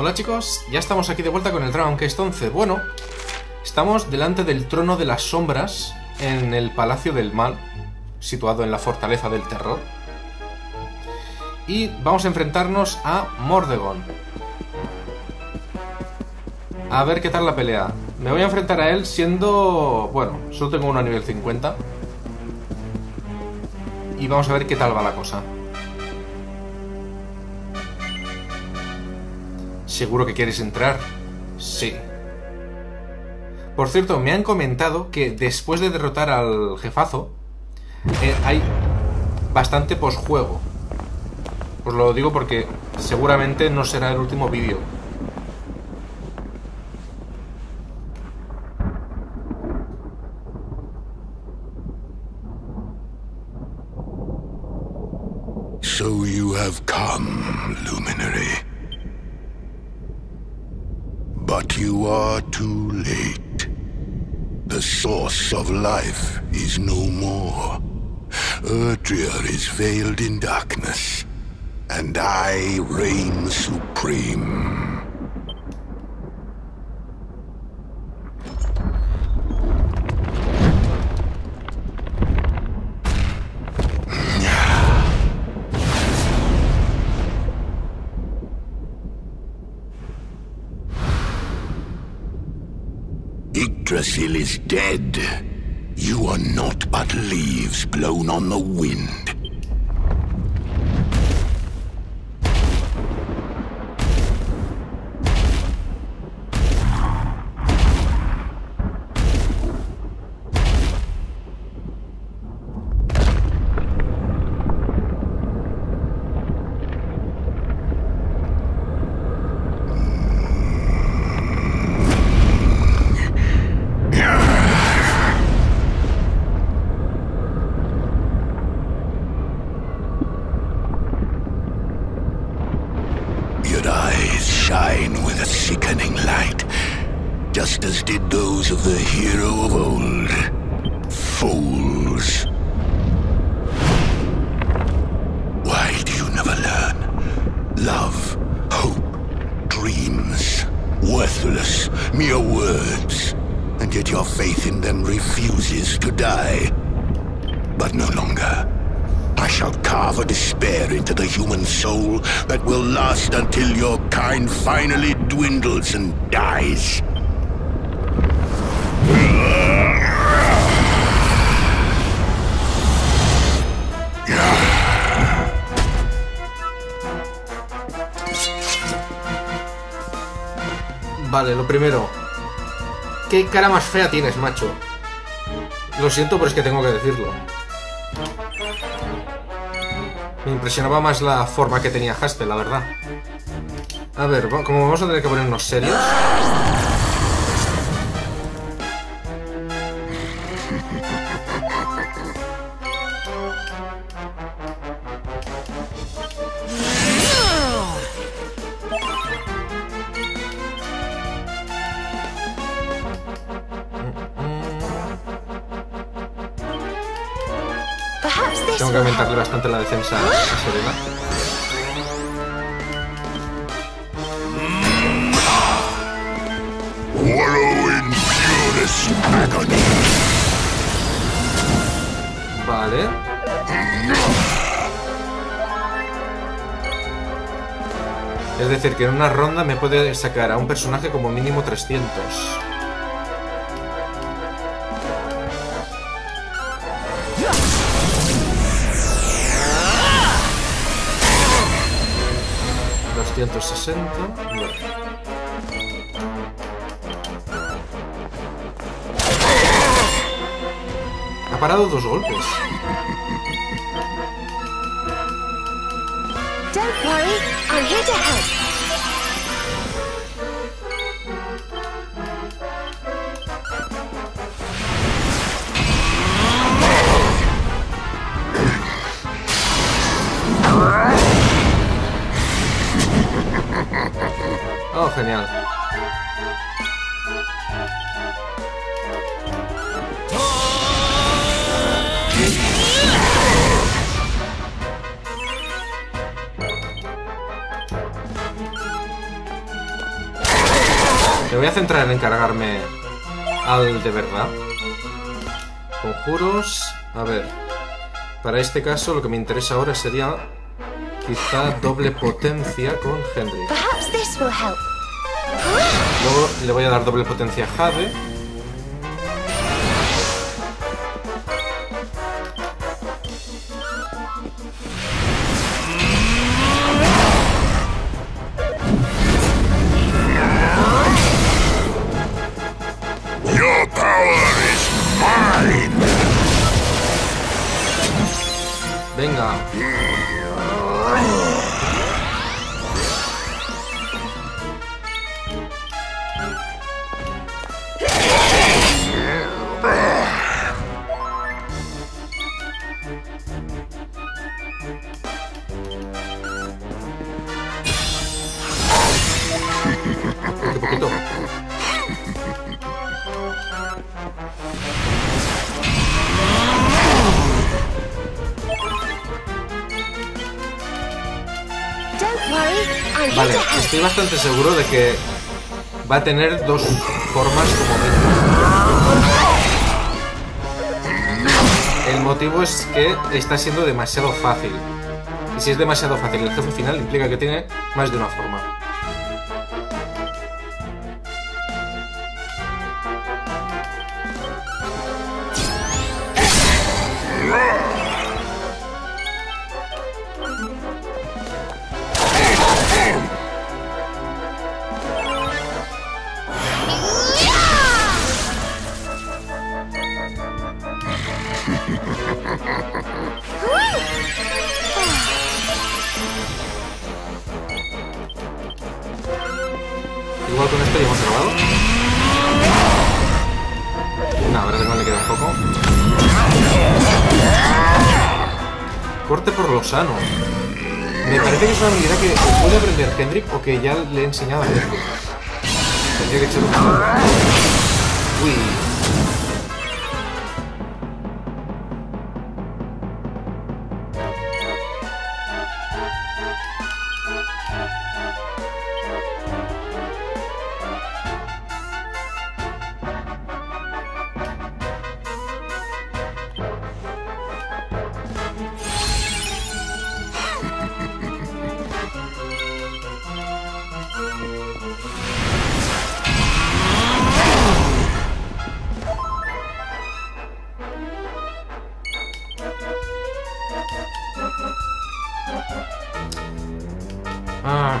Hola chicos, ya estamos aquí de vuelta con el Dragon Quest 11. Bueno, estamos delante del trono de las sombras en el Palacio del Mal, situado en la Fortaleza del Terror. Y vamos a enfrentarnos a Mordegon. A ver qué tal la pelea. Me voy a enfrentar a él siendo... Bueno, solo tengo uno a nivel 50. Y vamos a ver qué tal va la cosa. ¿Seguro que quieres entrar? Sí. Por cierto, me han comentado que después de derrotar al jefazo, eh, hay bastante posjuego. Os lo digo porque seguramente no será el último vídeo. So you have come, Luminary. But you are too late. The source of life is no more. Erdrea is veiled in darkness, and I reign supreme. Dead. You are not but leaves blown on the wind. Refuses to die. But no longer. I shall carve a despair into the human soul that will last until your kind finally dwindles and dies. Vale, lo primero. ¿Qué cara más fea tienes, macho? Lo siento, pero es que tengo que decirlo. Me impresionaba más la forma que tenía Haspel, la verdad. A ver, como vamos a tener que ponernos serios... Tengo que aumentarle bastante la defensa a Serena. Vale. Es decir, que en una ronda me puede sacar a un personaje como mínimo 300. ...260... Vale. Ha parado dos golpes. Don't worry, I'm here to help. Oh, genial. Me voy a centrar en cargarme al de verdad. Conjuros. A ver. Para este caso lo que me interesa ahora sería quizá doble potencia con Henry. Luego le voy a dar doble potencia a Jade. Vale, estoy bastante seguro de que va a tener dos formas como. El motivo es que está siendo demasiado fácil. Y si es demasiado fácil el jefe final, implica que tiene más de una forma. Igual con esto ya hemos acabado. No, ahora que no le queda poco. Corte por lo sano. Me parece que es una habilidad que puede aprender Hendrik o que ya le he enseñado a Hendrik. Tendría que echar un. Uy. Ah.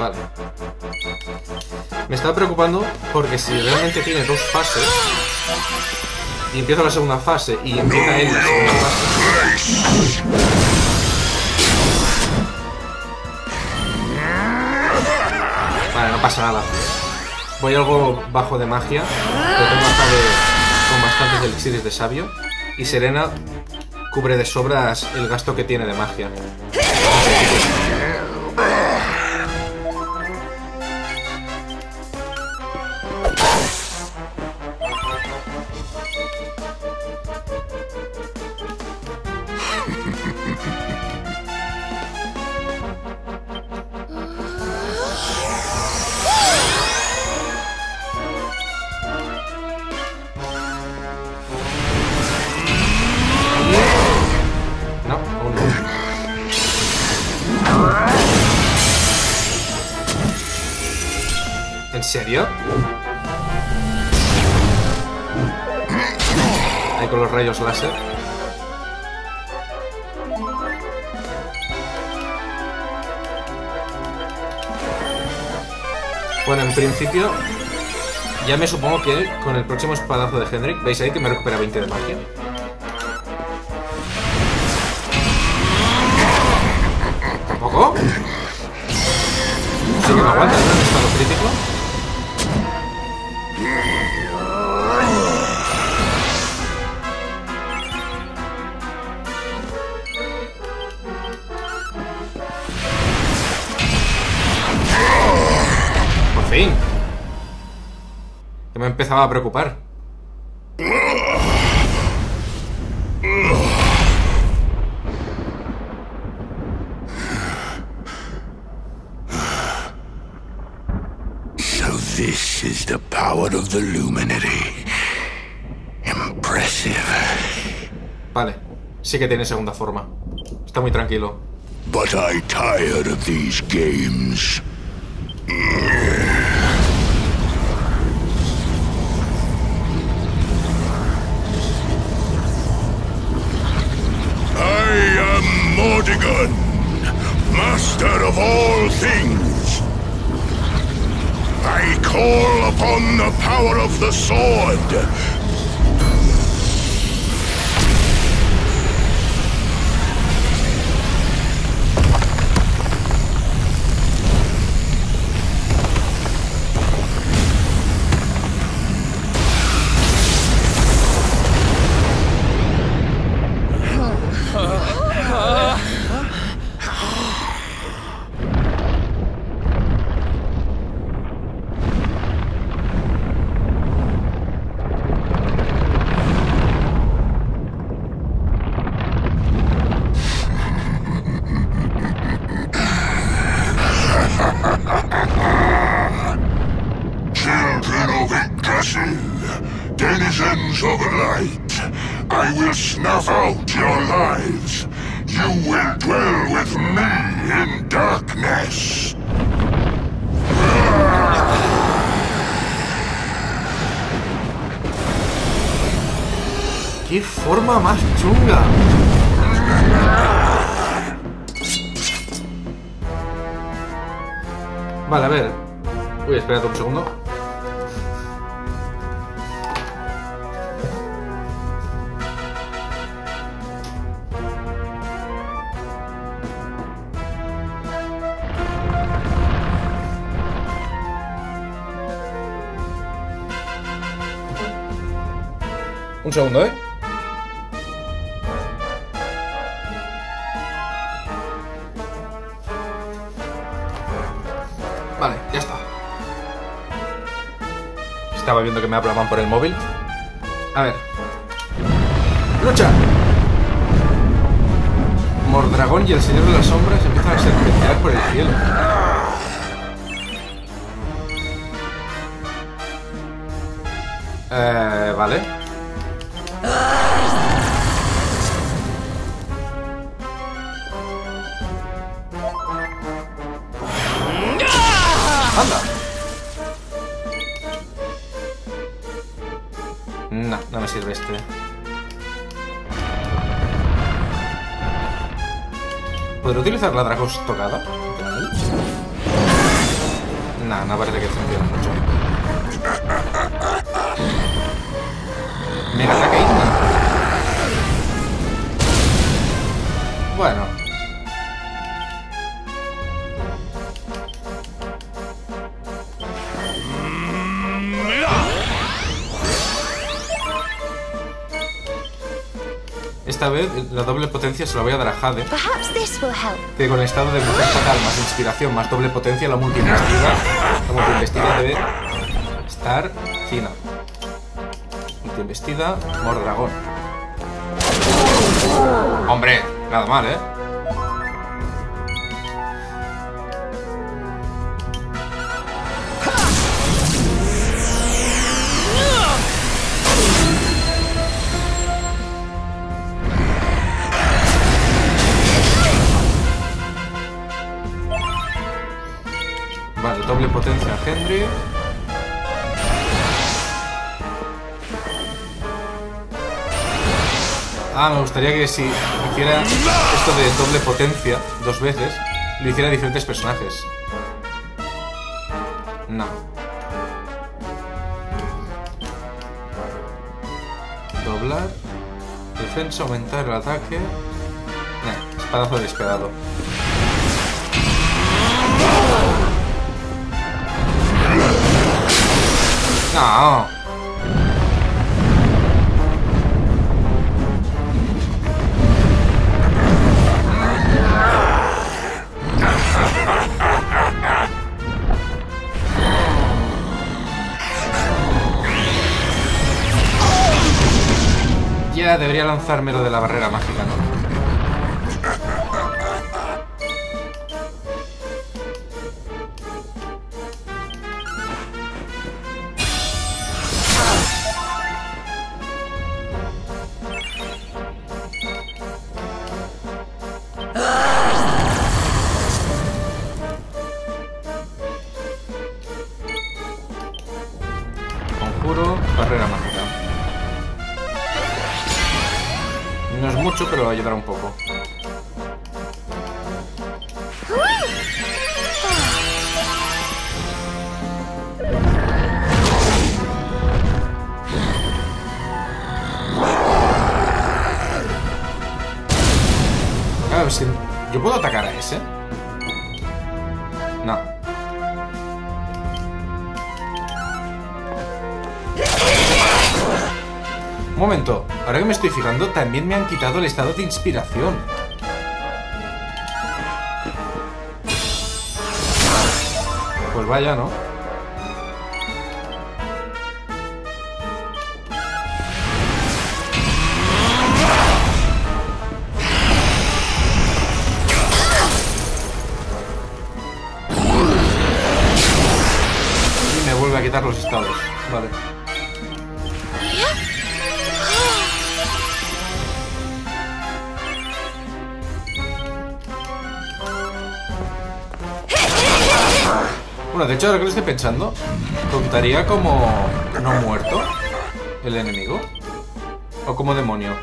Vale. Me estaba preocupando porque si realmente tiene dos fases y empieza la segunda fase y empieza él la segunda fase. Vale, no pasa nada. Voy algo bajo de magia. Lo tengo con bastantes elixires de sabio. Y Serena cubre de sobras el gasto que tiene de magia. Serio? Ahí con los rayos láser. Bueno, en principio, ya me supongo que con el próximo espadazo de Hendrik, veis ahí que me recupera 20 de magia. ¿Tampoco? Sí que me aguanta, ¿no? En estado crítico. empezaba a preocupar. So this is the power of the luminary. Impressive. Vale, sí que tiene segunda forma. Está muy tranquilo. But I tired of these games. The sword. Forma más chunga! Vale, a ver. Uy, espérate un segundo. Un segundo, ¿eh? Vale, ya está. Estaba viendo que me hablaban por el móvil. A ver. ¡Lucha! Mordragón y el Señor de las Sombras empiezan a serpentear por el cielo. Eh, vale. ¿Podré utilizar la Dragos tocada? No, no parece que funcione mucho. Mega ataque. Bueno. Esta vez la doble potencia se la voy a dar a Jade. Que con el estado de evolución total más inspiración más doble potencia, la multi-investiga. La multi-investiga debe estar fina. Multi-investida, Mordragón. Hombre, nada mal, ¿eh? Potencia Henry. Ah, me gustaría que si hiciera esto de doble potencia dos veces, lo hiciera a diferentes personajes. No. Doblar. Defensa, aumentar el ataque. Nah, espadazo despegado. No. Ya debería lanzarme lo de la barrera mágica, ¿no? Yo puedo atacar a ese. No. Un momento, ahora que me estoy fijando, también me han quitado el estado de inspiración. Pues vaya, ¿no? Los estados. Vale. Bueno, de hecho, ahora que lo estoy pensando, ¿contaría como no muerto el enemigo? ¿O como demonio?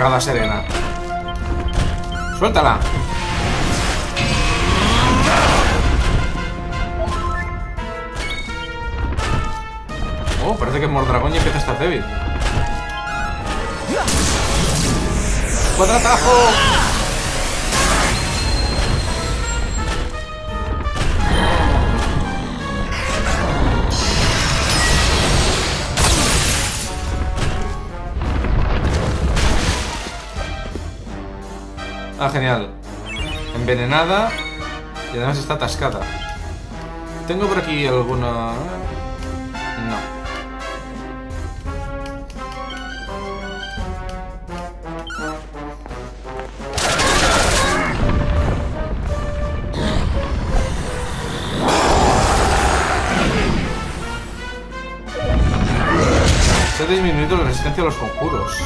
¿Cómo que se ha tragado a Serena? ¡Suéltala! Oh, parece que Mordragón ya empieza a estar débil. ¡Cuadratajo! Ah, genial. Envenenada y además está atascada. Tengo por aquí alguna... No. Se ha disminuido la resistencia a los conjuros.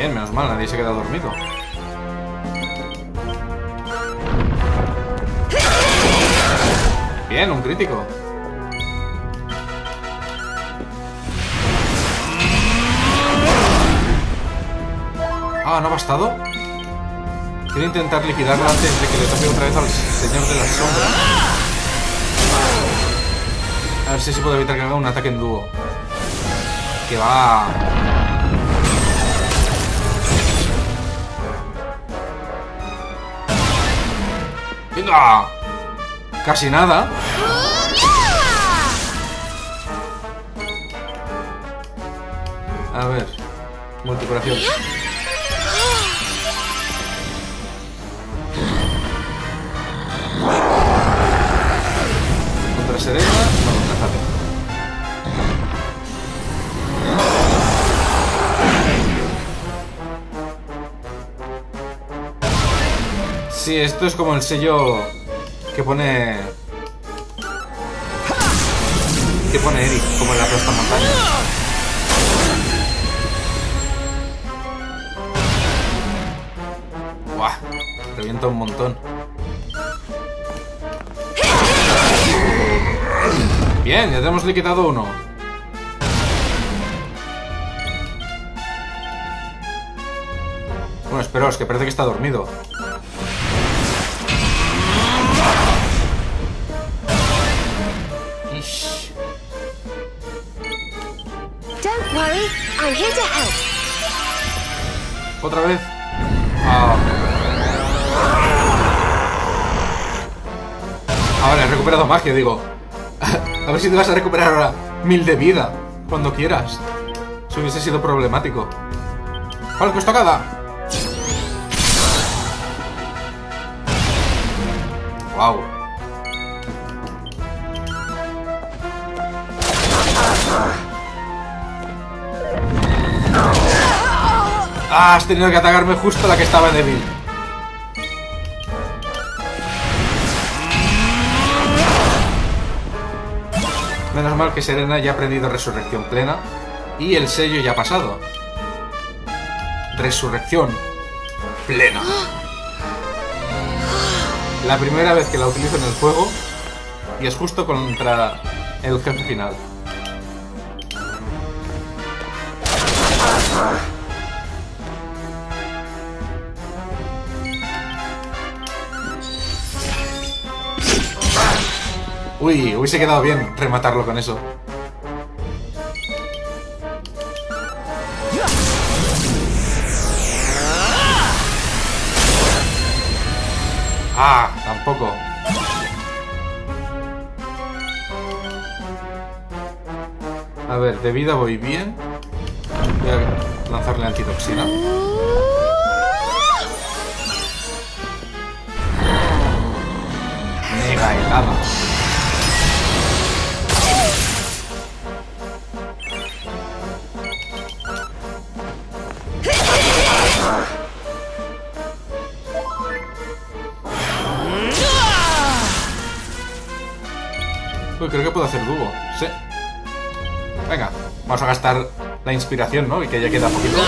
Bien, menos mal, nadie se queda dormido. Bien, un crítico. Ah, ¿no ha bastado? Quiero intentar liquidarlo antes de que le toque otra vez al señor de las sombras. A ver si se puede evitar que haga un ataque en dúo. Que va... Casi nada. A ver. Multicuración. Sí, esto es como el sello que pone... Que pone Eric, como en la costa montaña. Buah, revienta un montón. Bien, ya tenemos liquidado uno. Bueno, esperaos, que parece que está dormido. I'm here to help. ¿Otra vez? Ah. Ahora he recuperado magia, digo. A ver si te vas a recuperar ahora mil de vida cuando quieras. Eso hubiese sido problemático. ¡Falco, estocada! ¡Wow! ¡Ah! Has tenido que atacarme justo la que estaba débil. Menos mal que Serena ya ha aprendido resurrección plena y el sello ya ha pasado. Resurrección plena. La primera vez que la utilizo en el juego y es justo contra el jefe final. Uy, hubiese quedado bien rematarlo con eso. Ah, tampoco. A ver, de vida voy bien. Voy a lanzarle antitoxina. Mega helada. Hacer dúo. Sí. Venga, vamos a gastar la inspiración, ¿no? Y que ya queda poquito.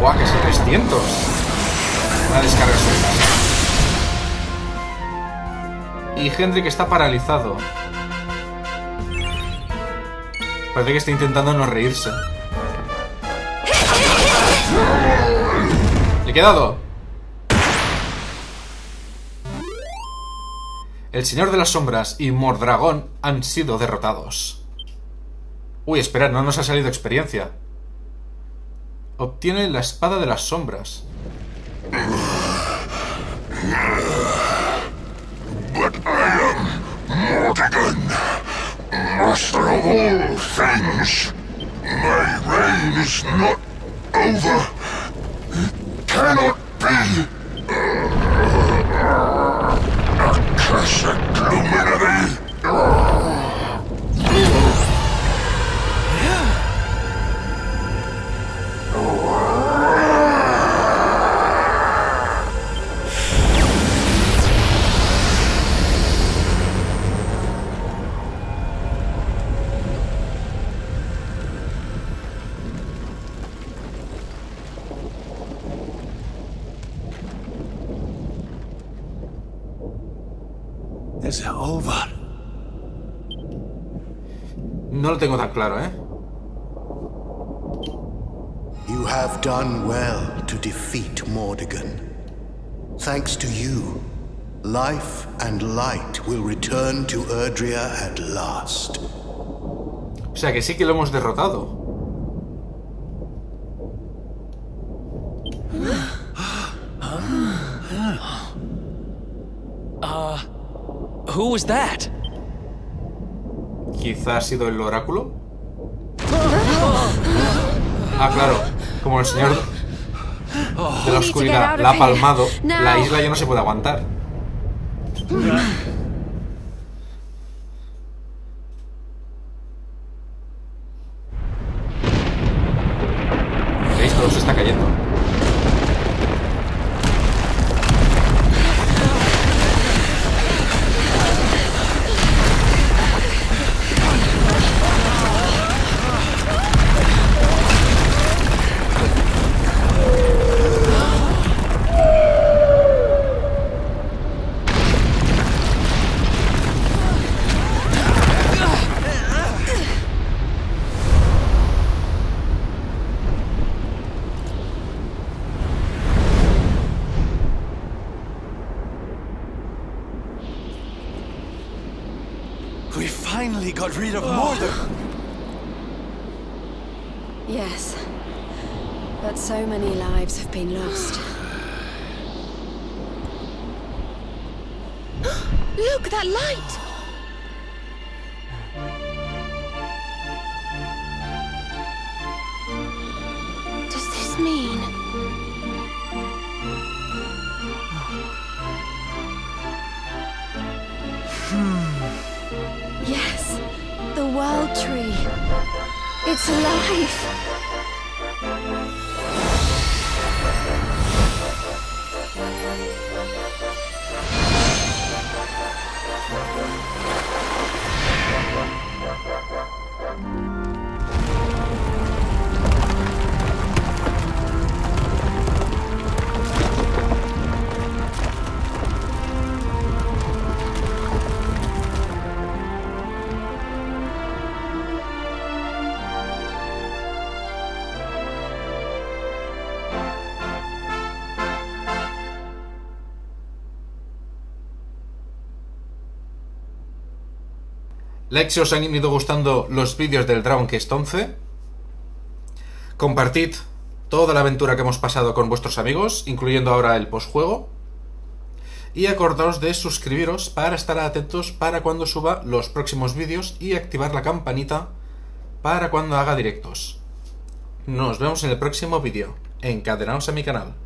¡Buah, que es 300! Una descarga suelta. Y que está paralizado. Parece que está intentando no reírse. ¡Le he quedado! El Señor de las Sombras y Mordragón han sido derrotados. Uy, espera, no nos ha salido experiencia. Obtiene la espada de las sombras. Master of all things. My reign is not over. It cannot be. Accursed luminary. Tengo tan claro, ¿eh? You have done well to defeat Mordigan. Thanks to you, life and light will return to Erdria at last. O sea que sí que lo hemos derrotado. Who was that? Quizá ha sido el oráculo. Ah, claro. Como el señor de la oscuridad la ha palmado, la isla ya no se puede aguantar. Finally got rid of Mordor. Yes. But so many lives have been lost. Look, that light! It's alive! Like si os han ido gustando los vídeos del Dragon Quest 11. Compartid toda la aventura que hemos pasado con vuestros amigos, incluyendo ahora el postjuego. Y acordaos de suscribiros para estar atentos para cuando suba los próximos vídeos y activar la campanita para cuando haga directos. Nos vemos en el próximo vídeo. Encadenaos a mi canal.